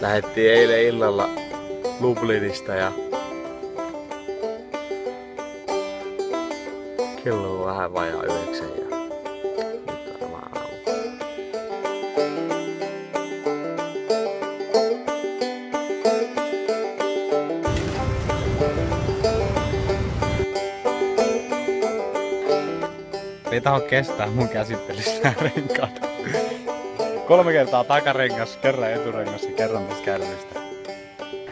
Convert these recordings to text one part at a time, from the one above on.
Lähettiin eilen illalla Lublinista ja kello on vähän vajaa yhdeksän ja nyt on vaan. Ei taho kestää mun käsittelyssä nää renkaat. Kolme kertaa takarengas, kerran eturengas ja kerran tästä kärrystä.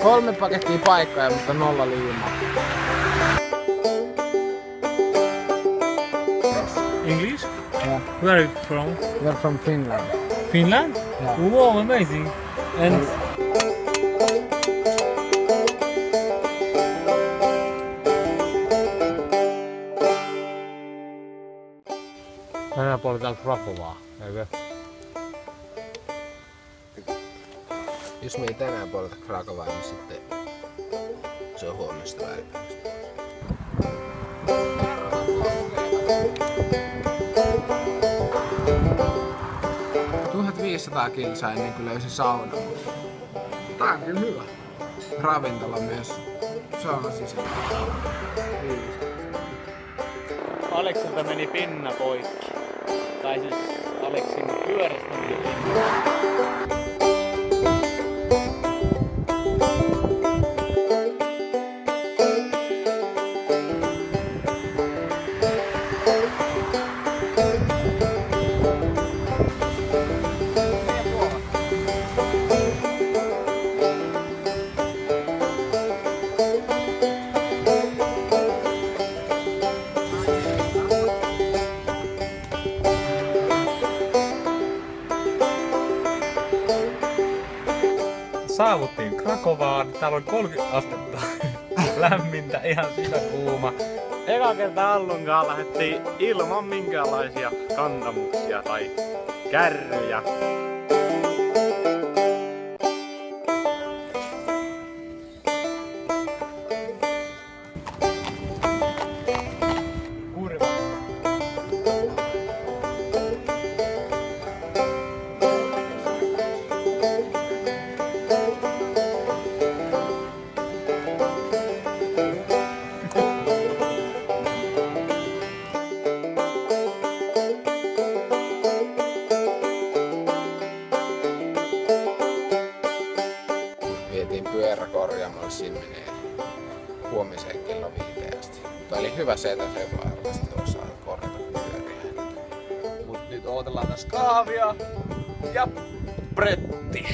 Kolme pakettia paikkoja, mutta nolla liimaa. English? Yeah. Where are you from? We're from Finland. Finland? Yeah. Wow, amazing. And Tänään poltetaan Krakovaa, eikö? Jos me ei tänään polta Krakovaa, niin sitten se on huomista välipäästä. Tuhat 500 kilsaa ennen kuin löysin sauna. Tää on kyllä hyvä. Ravintola myös. Sauna sisällä. Aleksilta meni pinna poikki. Tai siis Aleksin pyörästä meni pinna. Saavuttiin Krakovaan. Täällä on 30 astetta lämmintä, ihan sitä kuuma. Eka kerta Allunkaan lähdettiin ilman minkäänlaisia kantamuksia tai kärryjä. Vietiin pyörä korjaamolle, siinä menee huomiseen kello asti. Tämä oli hyvä setä, se varmasti osaa korjata pyöriä. Mut nyt odotellaan tässä kahvia ja pretti.